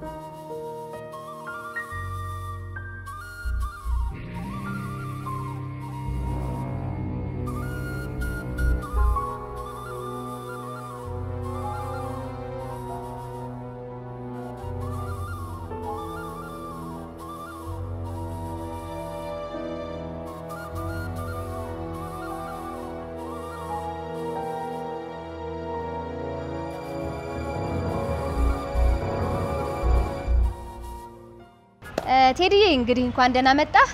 Bye. ቴዲዬ እንግዲህ እንኳን ደህና መጣህ።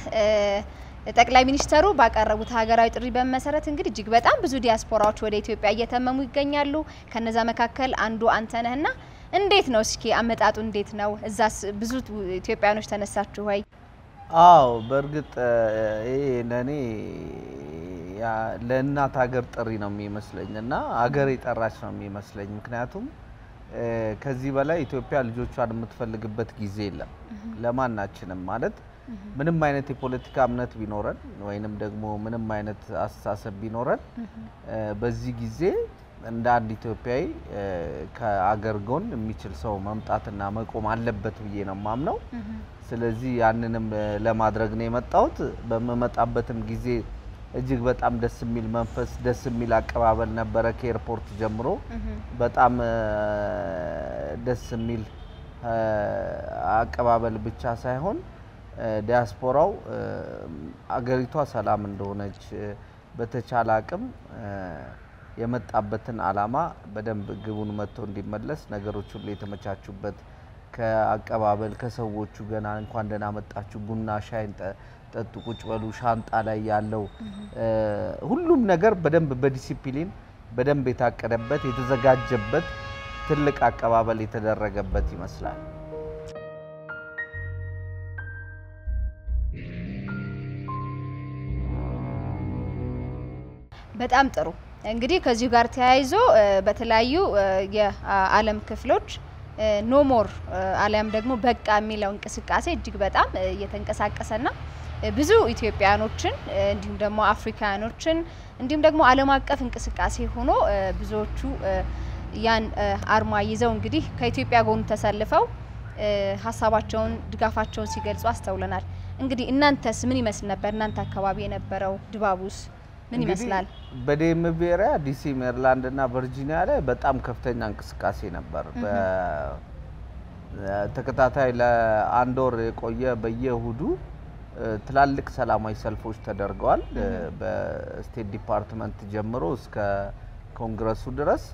ጠቅላይ ሚኒስተሩ ባቀረቡት ሀገራዊ ጥሪ በመሰረት እንግዲህ እጅግ በጣም ብዙ ዲያስፖራዎች ወደ ኢትዮጵያ እየተመሙ ይገኛሉ። ከነዛ መካከል አንዱ አንተ ነህና እንዴት ነው እስኪ አመጣጡ እንዴት ነው? እዛስ ብዙ ኢትዮጵያኖች ተነሳችሁ ወይ? አዎ በእርግጥ ይሄ ለእኔ ለእናት ሀገር ጥሪ ነው የሚመስለኝ እና ሀገር የጠራች ነው የሚመስለኝ። ምክንያቱም ከዚህ በላይ ኢትዮጵያ ልጆቿን የምትፈልግበት ጊዜ የለም ለማናችንም ማለት ምንም አይነት የፖለቲካ እምነት ቢኖረን ወይንም ደግሞ ምንም አይነት አስተሳሰብ ቢኖረን በዚህ ጊዜ እንደ አንድ ኢትዮጵያዊ ከአገር ጎን የሚችል ሰው መምጣትና መቆም አለበት ብዬ ነው የማምነው። ስለዚህ ያንንም ለማድረግ ነው የመጣሁት። በምመጣበትም ጊዜ እጅግ በጣም ደስ የሚል መንፈስ፣ ደስ የሚል አቀባበል ነበረ ከኤርፖርት ጀምሮ። በጣም ደስ የሚል አቀባበል ብቻ ሳይሆን ዲያስፖራው አገሪቷ ሰላም እንደሆነች በተቻለ አቅም የመጣበትን ዓላማ በደንብ ግቡን መጥቶ እንዲመለስ ነገሮች ሁሉ የተመቻቹበት ከአቀባበል ከሰዎቹ ገና እንኳን ደህና መጣችሁ ቡና ሻይን ጠጡ፣ ቁጭ በሉ፣ ሻንጣ ላይ ያለው ሁሉም ነገር በደንብ በዲሲፕሊን በደንብ የታቀደበት የተዘጋጀበት ትልቅ አቀባበል የተደረገበት ይመስላል። በጣም ጥሩ። እንግዲህ ከዚሁ ጋር ተያይዞ በተለያዩ የዓለም ክፍሎች No More አሊያም ደግሞ በቃ የሚለው እንቅስቃሴ እጅግ በጣም እየተንቀሳቀሰና ብዙ ኢትዮጵያኖችን እንዲሁም ደግሞ አፍሪካኖችን እንዲሁም ደግሞ ዓለም አቀፍ እንቅስቃሴ ሆኖ ብዙዎቹ ያን አርማ ይዘው እንግዲህ ከኢትዮጵያ ጎን ተሰልፈው ሀሳባቸውን ድጋፋቸውን ሲገልጹ አስተውለናል። እንግዲህ እናንተስ ምን ይመስል ነበር? እናንተ አካባቢ የነበረው ድባቡስ ምን ይመስላል? በ DMV area ዲሲ፣ ሜሪላንድ እና ቨርጂኒያ ላይ በጣም ከፍተኛ እንቅስቃሴ ነበር። በተከታታይ ለአንድ ወር የቆየ በየእሁዱ ትላልቅ ሰላማዊ ሰልፎች ተደርገዋል። በ State Department ጀምሮ እስከ ኮንግረሱ ድረስ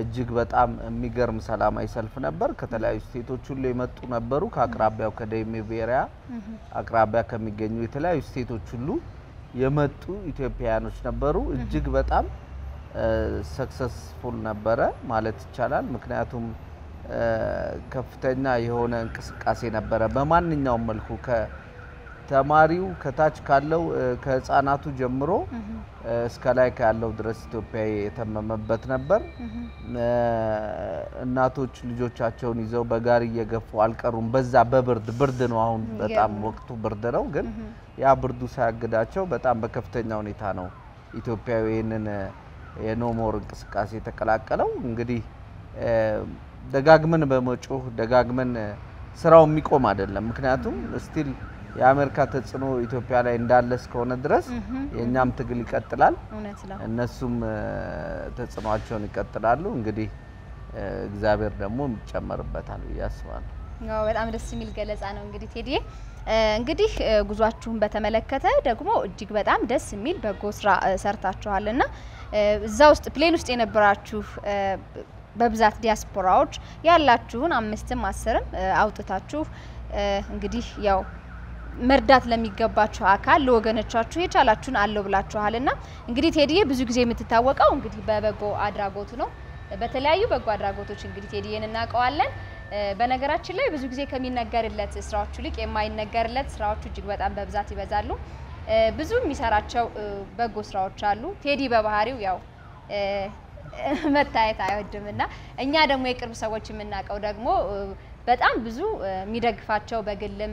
እጅግ በጣም የሚገርም ሰላማዊ ሰልፍ ነበር። ከተለያዩ state ኦች ሁሉ የመጡ ነበሩ። ከአቅራቢያው area አቅራቢያ ከሚገኙ የተለያዩ state ኦች ሁሉ የመጡ ኢትዮጵያውያኖች ነበሩ። እጅግ በጣም ሰክሰስፉል ነበረ ማለት ይቻላል። ምክንያቱም ከፍተኛ የሆነ እንቅስቃሴ ነበረ በማንኛውም መልኩ ከተማሪው ከታች ካለው ከህፃናቱ ጀምሮ እስከ ላይ ካለው ድረስ ኢትዮጵያዊ የተመመበት ነበር። እናቶች ልጆቻቸውን ይዘው በጋሪ እየገፉ አልቀሩም። በዛ በብርድ ብርድ ነው፣ አሁን በጣም ወቅቱ ብርድ ነው። ግን ያ ብርዱ ሳያግዳቸው በጣም በከፍተኛ ሁኔታ ነው ኢትዮጵያዊ ይህንን የ No More እንቅስቃሴ የተቀላቀለው። እንግዲህ ደጋግመን በመጮህ ደጋግመን ስራው የሚቆም አይደለም። ምክንያቱም still የአሜሪካ ተጽዕኖ ኢትዮጵያ ላይ እንዳለ እስከሆነ ድረስ የእኛም ትግል ይቀጥላል፣ እነሱም ተጽዕኗቸውን ይቀጥላሉ። እንግዲህ እግዚአብሔር ደግሞ ይጨመርበታል ብዬ አስባለሁ። በጣም ደስ የሚል ገለጻ ነው። እንግዲህ ቴዲዬ እንግዲህ ጉዟችሁን በተመለከተ ደግሞ እጅግ በጣም ደስ የሚል በጎ ስራ ሰርታችኋል እና እዛ ውስጥ plane ውስጥ የነበራችሁ በብዛት ዲያስፖራዎች ያላችሁን አምስትም አስርም አውጥታችሁ እንግዲህ ያው መርዳት ለሚገባችሁ አካል ለወገኖቻችሁ የቻላችሁን አለሁ ብላችኋል እንግዲህ ቴዲዬ ብዙ ጊዜ የምትታወቀው እንግዲህ በበጎ አድራጎቱ ነው። በተለያዩ በጎ አድራጎቶች እንግዲህ ቴዲዬን እናውቀዋለን። በነገራችን ላይ ብዙ ጊዜ ከሚነገርለት ስራዎቹ ይልቅ የማይነገርለት ስራዎቹ እጅግ በጣም በብዛት ይበዛሉ። ብዙ የሚሰራቸው በጎ ስራዎች አሉ። ቴዲ በባህሪው ያው መታየት አይወድም እና እኛ ደግሞ የቅርብ ሰዎች የምናውቀው ደግሞ በጣም ብዙ የሚደግፋቸው በግልም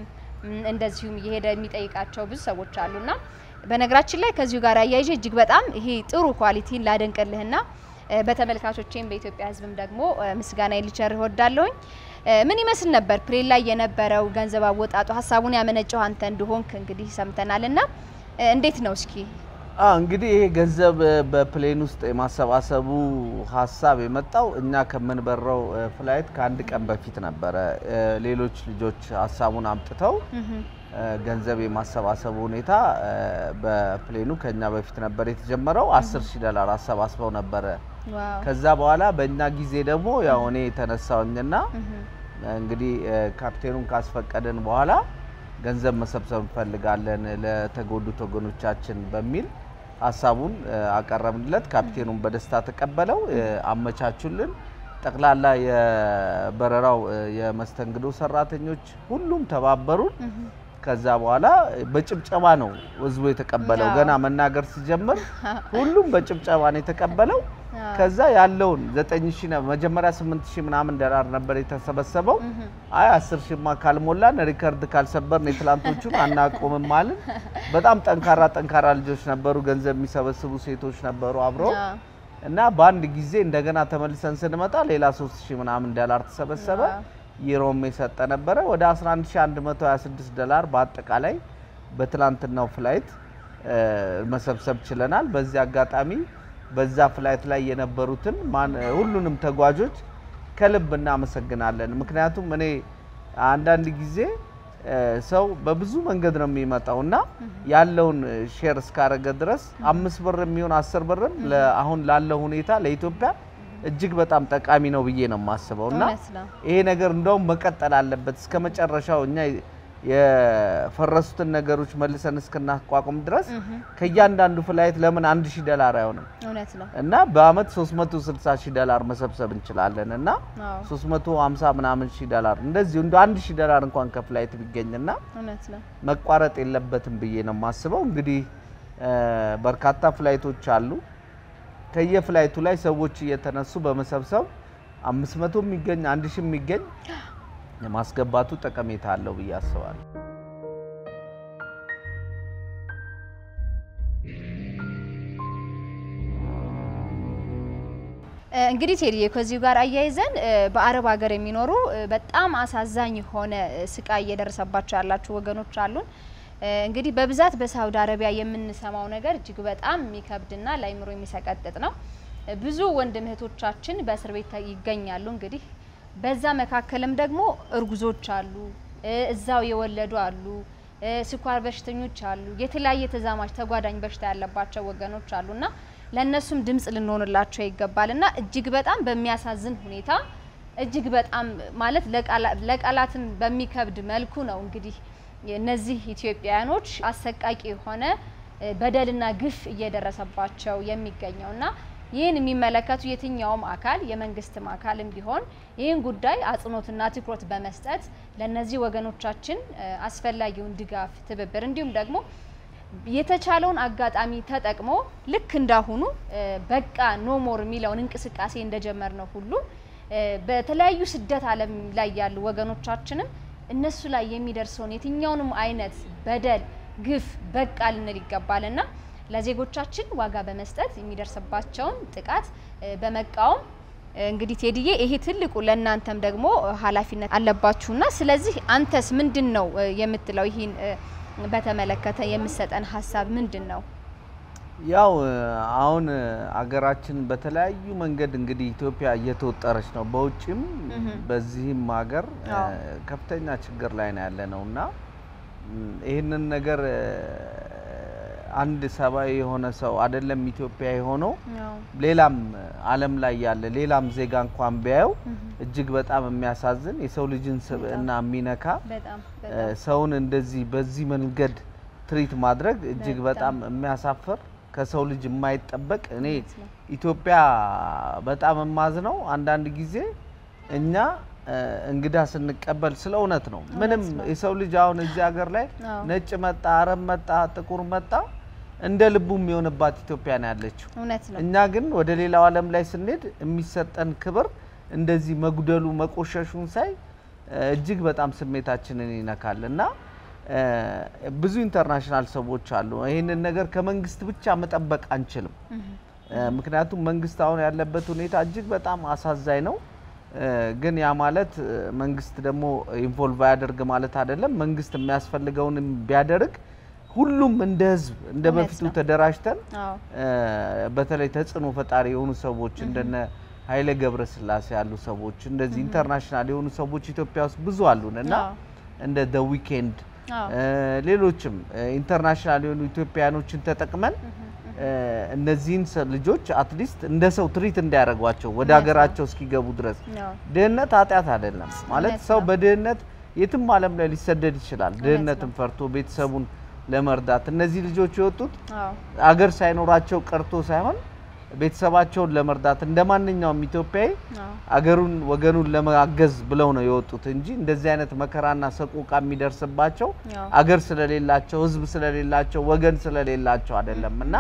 እንደዚሁም እየሄደ የሚጠይቃቸው ብዙ ሰዎች አሉና በነገራችን ላይ ከዚሁ ጋር አያይዤ እጅግ በጣም ይሄ ጥሩ quality ን ላደንቅልህና በተመልካቾቼም በኢትዮጵያ ሕዝብም ደግሞ ምስጋና ልቸር እወዳለሁኝ። ምን ይመስል ነበር plane ላይ የነበረው ገንዘብ አወጣጡ? ሀሳቡን ያመነጨው አንተ እንደሆንክ እንግዲህ ሰምተናል እና እንዴት ነው እስኪ? እንግዲህ ይሄ ገንዘብ በ plane ውስጥ የማሰባሰቡ ሀሳብ የመጣው እኛ ከምንበረው flight ከአንድ ቀን በፊት ነበረ። ሌሎች ልጆች ሀሳቡን አምጥተው ገንዘብ የማሰባሰቡ ሁኔታ በፕሌኑ ከኛ በፊት ነበር የተጀመረው። አስር ሺህ ዶላር አሰባስበው ነበረ። ከዛ በኋላ በእኛ ጊዜ ደግሞ ያው እኔ የተነሳውኝና እንግዲህ ካፕቴኑን ካስፈቀድን በኋላ ገንዘብ መሰብሰብ እንፈልጋለን ለተጎዱት ወገኖቻችን በሚል ሀሳቡን አቀረብንለት። ካፕቴኑን በደስታ ተቀበለው፣ አመቻቹልን። ጠቅላላ የበረራው የመስተንግዶ ሰራተኞች ሁሉም ተባበሩን። ከዛ በኋላ በጭብጨባ ነው ህዝቡ የተቀበለው። ገና መናገር ሲጀምር ሁሉም በጭብጨባ ነው የተቀበለው። ከዛ ያለውን ዘጠኝ ሺ መጀመሪያ ስምንት ሺህ ምናምን ዶላር ነበር የተሰበሰበው። አይ አስር ሺማ ካልሞላን record ካልሰበርን የትላንቶቹን አናቆምም አልን። በጣም ጠንካራ ጠንካራ ልጆች ነበሩ፣ ገንዘብ የሚሰበስቡ ሴቶች ነበሩ አብረው እና በአንድ ጊዜ እንደገና ተመልሰን ስንመጣ ሌላ ሶስት ሺህ ምናምን ዶላር ተሰበሰበ። ዩሮም የሰጠ ነበረ ወደ 11126 ዶላር በአጠቃላይ በትላንትናው flight መሰብሰብ ችለናል። በዚህ አጋጣሚ በዛ flight ላይ የነበሩትን ሁሉንም ተጓዦች ከልብ እናመሰግናለን። ምክንያቱም እኔ አንዳንድ ጊዜ ሰው በብዙ መንገድ ነው የሚመጣው እና ያለውን share እስካረገ ድረስ አምስት ብር የሚሆን አስር ብርም አሁን ላለው ሁኔታ ለኢትዮጵያ እጅግ በጣም ጠቃሚ ነው ብዬ ነው የማስበው። እና ይሄ ነገር እንደውም መቀጠል አለበት። እስከ መጨረሻው እኛ የፈረሱትን ነገሮች መልሰን እስክናቋቁም ድረስ ከእያንዳንዱ flight ለምን አንድ ሺህ ዶላር አይሆንም? እና በአመት 360 ሺህ ዶላር መሰብሰብ እንችላለን። እና 350 ምናምን ሺህ ዶላር እንደዚሁ እንደ አንድ ሺህ ዶላር እንኳን ከ flight ቢገኝና መቋረጥ የለበትም ብዬ ነው የማስበው። እንግዲህ በርካታ flight ኦች አሉ። ከየ flight ኡ ላይ ሰዎች እየተነሱ በመሰብሰብ 500 የሚገኝ አንድ ሺህ የሚገኝ የማስገባቱ ጠቀሜታ አለው ብዬ አስባለሁ። እንግዲህ ቴዲ ከዚሁ ጋር አያይዘን በአረብ ሀገር የሚኖሩ በጣም አሳዛኝ የሆነ ስቃይ እየደረሰባቸው ያላችሁ ወገኖች አሉን። እንግዲህ በብዛት በሳውዲ አረቢያ የምንሰማው ነገር እጅግ በጣም የሚከብድና ለአይምሮ የሚሰቀጥጥ ነው። ብዙ ወንድም እህቶቻችን በእስር ቤት ይገኛሉ። እንግዲህ በዛ መካከልም ደግሞ እርጉዞች አሉ፣ እዛው የወለዱ አሉ፣ ስኳር በሽተኞች አሉ፣ የተለያየ ተዛማች ተጓዳኝ በሽታ ያለባቸው ወገኖች አሉና ለእነሱም ድምጽ ልንሆንላቸው ይገባል እና እጅግ በጣም በሚያሳዝን ሁኔታ እጅግ በጣም ማለት ለቃላትም በሚከብድ መልኩ ነው እንግዲህ እነዚህ ኢትዮጵያውያኖች አሰቃቂ የሆነ በደልና ግፍ እየደረሰባቸው የሚገኘው እና ይህን የሚመለከቱ የትኛውም አካል የመንግስትም አካልም ቢሆን ይህን ጉዳይ አጽንኦትና ትኩረት በመስጠት ለእነዚህ ወገኖቻችን አስፈላጊውን ድጋፍ፣ ትብብር እንዲሁም ደግሞ የተቻለውን አጋጣሚ ተጠቅሞ ልክ እንዳሁኑ በቃ ኖሞር የሚለውን እንቅስቃሴ እንደጀመር ነው ሁሉ በተለያዩ ስደት ዓለም ላይ ያሉ ወገኖቻችንም እነሱ ላይ የሚደርሰውን የትኛውንም አይነት በደል፣ ግፍ በቃ ልንል ይገባልና ለዜጎቻችን ዋጋ በመስጠት የሚደርስባቸውን ጥቃት በመቃወም እንግዲህ ቴዲዬ ይሄ ትልቁ ለእናንተም ደግሞ ኃላፊነት አለባችሁና ስለዚህ አንተስ ምንድን ነው የምትለው? ይህን በተመለከተ የምሰጠን ሀሳብ ምንድን ነው? ያው አሁን አገራችን በተለያዩ መንገድ እንግዲህ ኢትዮጵያ እየተወጠረች ነው። በውጭም በዚህም ሀገር ከፍተኛ ችግር ላይ ነው ያለ ነው እና ይህንን ነገር አንድ ሰብአዊ የሆነ ሰው አይደለም ኢትዮጵያ የሆነው ሌላም ዓለም ላይ ያለ ሌላም ዜጋ እንኳን ቢያየው እጅግ በጣም የሚያሳዝን የሰው ልጅን ስብዕና የሚነካ ሰውን እንደዚህ በዚህ መንገድ ትሪት ማድረግ እጅግ በጣም የሚያሳፍር ከሰው ልጅ የማይጠበቅ እኔ ኢትዮጵያ በጣም የማዝነው አንዳንድ ጊዜ እኛ እንግዳ ስንቀበል ስለ እውነት ነው። ምንም የሰው ልጅ አሁን እዚህ ሀገር ላይ ነጭ መጣ፣ አረብ መጣ፣ ጥቁር መጣ እንደ ልቡ የሚሆንባት ኢትዮጵያ ነው ያለችው። እኛ ግን ወደ ሌላው ዓለም ላይ ስንሄድ የሚሰጠን ክብር እንደዚህ መጉደሉ መቆሸሹን ሳይ እጅግ በጣም ስሜታችንን ይነካል። እና ብዙ international ሰዎች አሉ። ይህንን ነገር ከመንግስት ብቻ መጠበቅ አንችልም። ምክንያቱም መንግስት አሁን ያለበት ሁኔታ እጅግ በጣም አሳዛኝ ነው። ግን ያ ማለት መንግስት ደግሞ involve አያደርግ ማለት አይደለም። መንግስት የሚያስፈልገውን ቢያደርግ ሁሉም እንደ ህዝብ እንደ በፊቱ ተደራጅተን በተለይ ተጽዕኖ ፈጣሪ የሆኑ ሰዎች እንደነ ኃይሌ ገብረስላሴ ያሉ ሰዎች እንደዚህ international የሆኑ ሰዎች ኢትዮጵያ ውስጥ ብዙ አሉን እና እንደ The Weeknd ሌሎችም international የሆኑ ኢትዮጵያኖችን ተጠቅመን እነዚህን ልጆች at least እንደ ሰው treat እንዲያደርጓቸው ወደ ሀገራቸው እስኪገቡ ድረስ ድህነት ኃጢአት አይደለም። ማለት ሰው በድህነት የትም ዓለም ላይ ሊሰደድ ይችላል። ድህነትን ፈርቶ ቤተሰቡን ለመርዳት እነዚህ ልጆች የወጡት አገር ሳይኖራቸው ቀርቶ ሳይሆን ቤተሰባቸውን ለመርዳት እንደ ማንኛውም ኢትዮጵያዊ አገሩን ወገኑን ለማገዝ ብለው ነው የወጡት እንጂ እንደዚህ አይነት መከራና ሰቆቃ የሚደርስባቸው አገር ስለሌላቸው ሕዝብ ስለሌላቸው ወገን ስለሌላቸው አይደለም። እና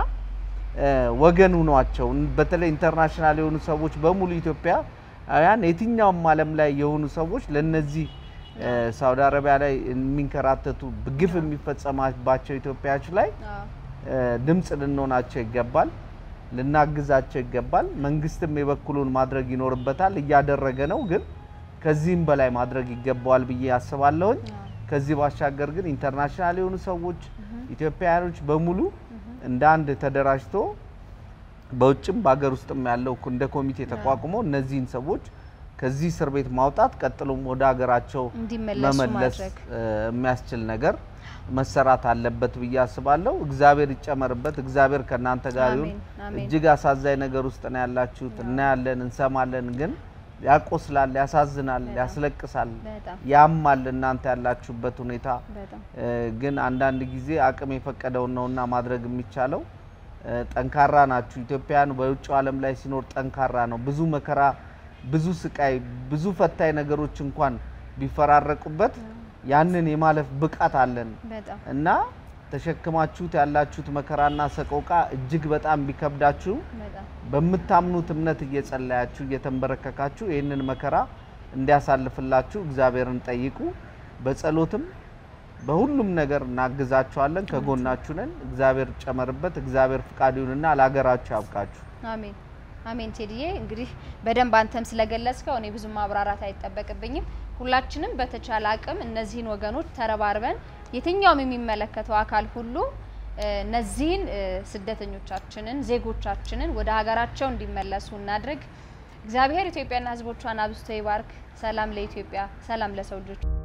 ወገን ሁኗቸው። በተለይ international የሆኑ ሰዎች በሙሉ ኢትዮጵያውያን የትኛውም ዓለም ላይ የሆኑ ሰዎች ለነዚህ ሳውዲ አረቢያ ላይ የሚንከራተቱ ግፍ የሚፈጸማባቸው ኢትዮጵያዎች ላይ ድምጽ ልንሆናቸው ይገባል። ልናግዛቸው ይገባል። መንግስትም የበኩሉን ማድረግ ይኖርበታል፣ እያደረገ ነው። ግን ከዚህም በላይ ማድረግ ይገባዋል ብዬ አስባለሁኝ። ከዚህ ባሻገር ግን international የሆኑ ሰዎች ኢትዮጵያውያኖች በሙሉ እንደ አንድ ተደራጅቶ በውጭም በሀገር ውስጥም ያለው እንደ ኮሚቴ ተቋቁሞ እነዚህን ሰዎች ከዚህ እስር ቤት ማውጣት ቀጥሎም ወደ ሀገራቸው መመለስ የሚያስችል ነገር መሰራት አለበት ብዬ አስባለሁ። እግዚአብሔር ይጨመርበት። እግዚአብሔር ከእናንተ ጋር ይሁን። እጅግ አሳዛኝ ነገር ውስጥ ነው ያላችሁት። እናያለን፣ እንሰማለን፣ ግን ያቆስላል፣ ያሳዝናል፣ ያስለቅሳል፣ ያማል። እናንተ ያላችሁበት ሁኔታ ግን አንዳንድ ጊዜ አቅም የፈቀደውን ነውና ማድረግ የሚቻለው። ጠንካራ ናችሁ። ኢትዮጵያን በውጭው ዓለም ላይ ሲኖር ጠንካራ ነው። ብዙ መከራ፣ ብዙ ስቃይ፣ ብዙ ፈታኝ ነገሮች እንኳን ቢፈራረቁበት ያንን የማለፍ ብቃት አለን እና ተሸክማችሁት ያላችሁት መከራና ሰቆቃ እጅግ በጣም ቢከብዳችሁ በምታምኑት እምነት እየጸለያችሁ እየተንበረከካችሁ ይህንን መከራ እንዲያሳልፍላችሁ እግዚአብሔርን ጠይቁ። በጸሎትም በሁሉም ነገር እናግዛችኋለን፣ ከጎናችሁ ነን። እግዚአብሔር ጨመርበት። እግዚአብሔር ፍቃድ ይሁንና ለሀገራችሁ ያብቃችሁ። አሜን አሜን። ቴዲዬ እንግዲህ በደንብ አንተም ስለገለጽከው እኔ ብዙ ማብራራት አይጠበቅብኝም። ሁላችንም በተቻለ አቅም እነዚህን ወገኖች ተረባርበን የትኛውም የሚመለከተው አካል ሁሉ እነዚህን ስደተኞቻችንን ዜጎቻችንን ወደ ሀገራቸው እንዲመለሱ እናድርግ። እግዚአብሔር ኢትዮጵያና ሕዝቦቿን አብዝቶ ይባርክ። ሰላም ለኢትዮጵያ፣ ሰላም ለሰው ልጆች።